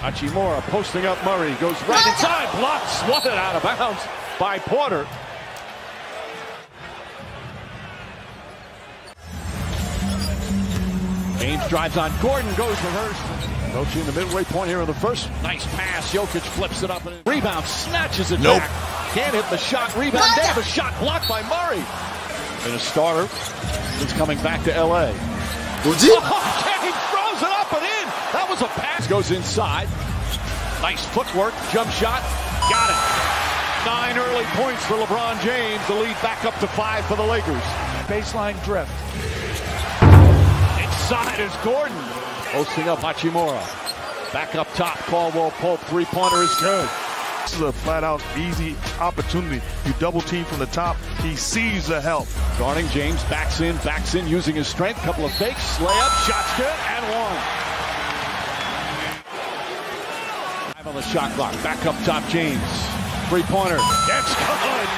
Hachimura posting up Murray. Goes right inside. Blocks. Swatted out of bounds by Porter. James drives on Gordon. Goes reverse. Approaching the midway point here in the first. Nice pass. Jokic flips it up. and Rebound. Snatches it Nope. back. Can't hit the shot. Rebound. Davis. Shot blocked by Murray. And a starter is coming back to L.A. 뭐지? James throws it up and in. That was a pass. Goes inside. Nice footwork. Jump shot. Got it. Nine early points for LeBron James. The lead back up to five for the Lakers. Baseline drift. Inside is Gordon. Posting up Hachimura. Back up top. Caldwell Pope. Three pointer is good. This is a flat out easy opportunity. You double team from the top. He sees the help. Guarding James. Backs in. Backs in using his strength. Couple of fakes. Layup. Shots good. And one. Five on the shot clock. Back up top James. Three pointer. It's good.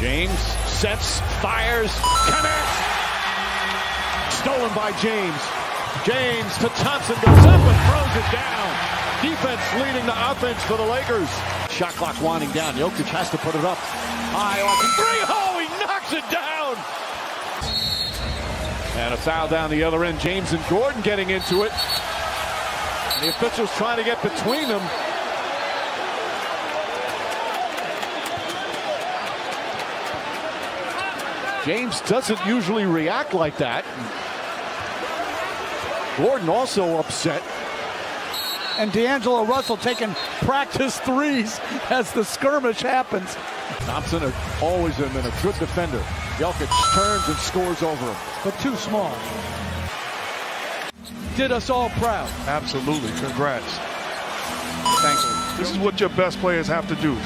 James sets, fires, connects. Stolen by James. James to Thompson goes up and throws it down. Defense leading the offense for the Lakers. Shot clock winding down. Jokic has to put it up. High off three. Oh, he knocks it down. And a foul down the other end. James and Gordon getting into it. And the officials trying to get between them. James doesn't usually react like that. Gordon also upset. And D'Angelo Russell taking practice threes as the skirmish happens. Thompson has always been a good defender. Jokic turns and scores over him. But too small. Did us all proud. Absolutely. Congrats. Thank you. This is what your best players have to do.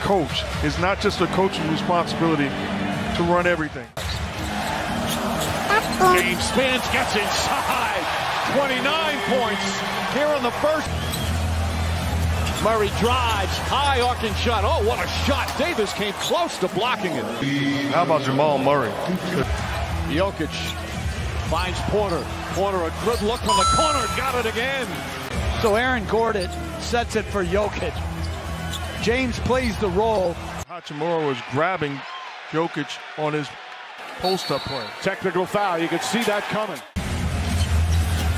Coach. It's not just a coaching responsibility to run everything. James spins, gets inside. 29 points here in the first. Murray drives, high arcing shot. Oh, what a shot. Davis came close to blocking it. How about Jamal Murray? Jokic finds Porter. Porter, a good look from the corner, got it again. So Aaron Gordon sets it for Jokic. James plays the role. Hachimura was grabbing Jokic on his post-up play. Technical foul, you could see that coming.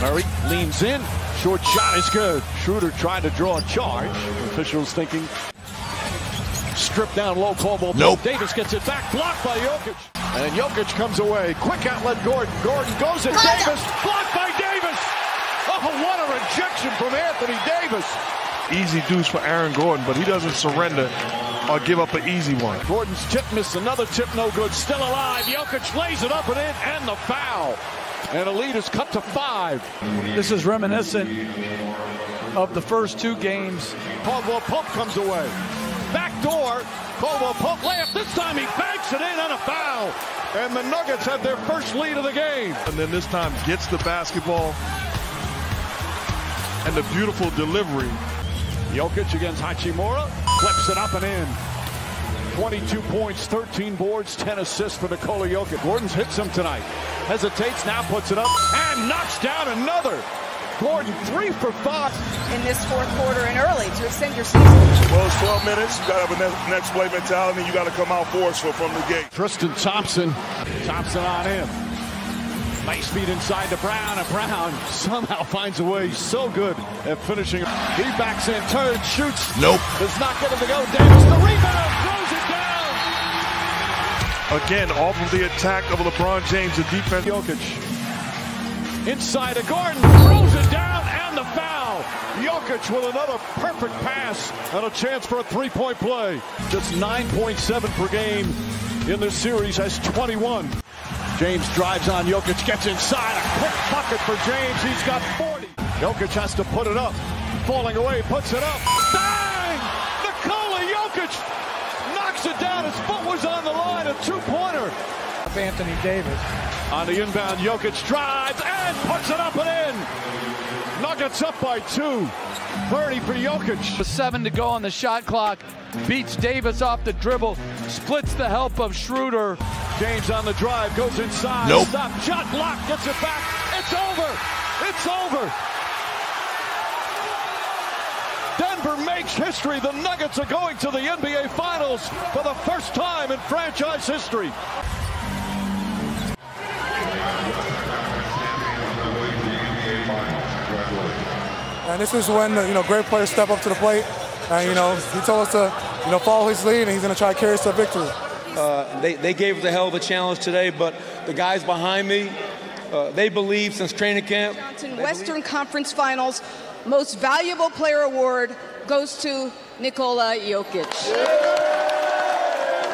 Murray leans in, short shot is good. Schroeder trying to draw a charge. Officials thinking stripped down low call. Nope. Davis gets it back, blocked by Jokic. And Jokic comes away. Quick outlet Gordon. Gordon goes at Davis, blocked by Davis. Oh, what a rejection from Anthony Davis. Easy deuce for Aaron Gordon, but he doesn't surrender or give up an easy one. Gordon's tip missed, another tip no good, still alive. Jokic lays it up and in, and the foul. And the lead is cut to five. This is reminiscent of the first two games. Caldwell Pope comes away. Back door. Caldwell Pope layup. This time he banks it in on a foul. And the Nuggets have their first lead of the game. And then this time gets the basketball and the beautiful delivery. Jokic against Hachimura. Flips it up and in. 22 points, 13 boards, 10 assists for Nikola Jokic. Gordon's hits him tonight. Hesitates, now puts it up and knocks down another. Gordon, three for five. in this fourth quarter and early to extend your season. Well, it's 12 minutes. You got to have a next, next play mentality, and you got to come out forceful from the gate. Tristan Thompson. Thompson on him. Nice feed inside to Brown, and Brown somehow finds a way so good at finishing. He backs in, turns, shoots. Nope. Does not get him to go. Davis, the rebound, throws it down. Again, off of the attack of LeBron James, the defense. Jokic. Inside to Gordon, throws it down, and the foul. Jokic with another perfect pass and a chance for a three-point play. Just 9.7 per game in this series, has 21. James drives on Jokic, gets inside, a quick bucket for James. He's got 40. Jokic has to put it up. Falling away, puts it up. Bang! Nikola Jokic knocks it down. His foot was on the line, a two-pointer. Anthony Davis. On the inbound, Jokic drives and puts it up and in. Nuggets up by two. 30 for Jokic. With seven to go on the shot clock. Beats Davis off the dribble. Splits the help of Schroeder. James on the drive, goes inside. Nope. Stop. Shot blocked, gets it back. It's over. It's over. Denver makes history. The Nuggets are going to the NBA Finals for the first time in franchise history. And this is when you know great players step up to the plate, and you know he told us to you know follow his lead, and he's going to try to carry us to victory. Uh, they, they gave us a hell of a challenge today, but the guys behind me, uh, they believe since training camp. Johnson Western Conference Finals Most Valuable Player Award goes to Nikola Jokic.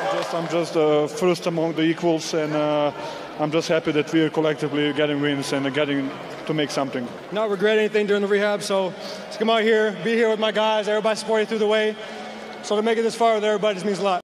I'm just, I'm just uh, first among the equals, and uh, I'm just happy that we are collectively getting wins and getting to make something. Not regret anything during the rehab, so to come out here, be here with my guys, everybody supporting through the way. So to make it this far with everybody just means a lot.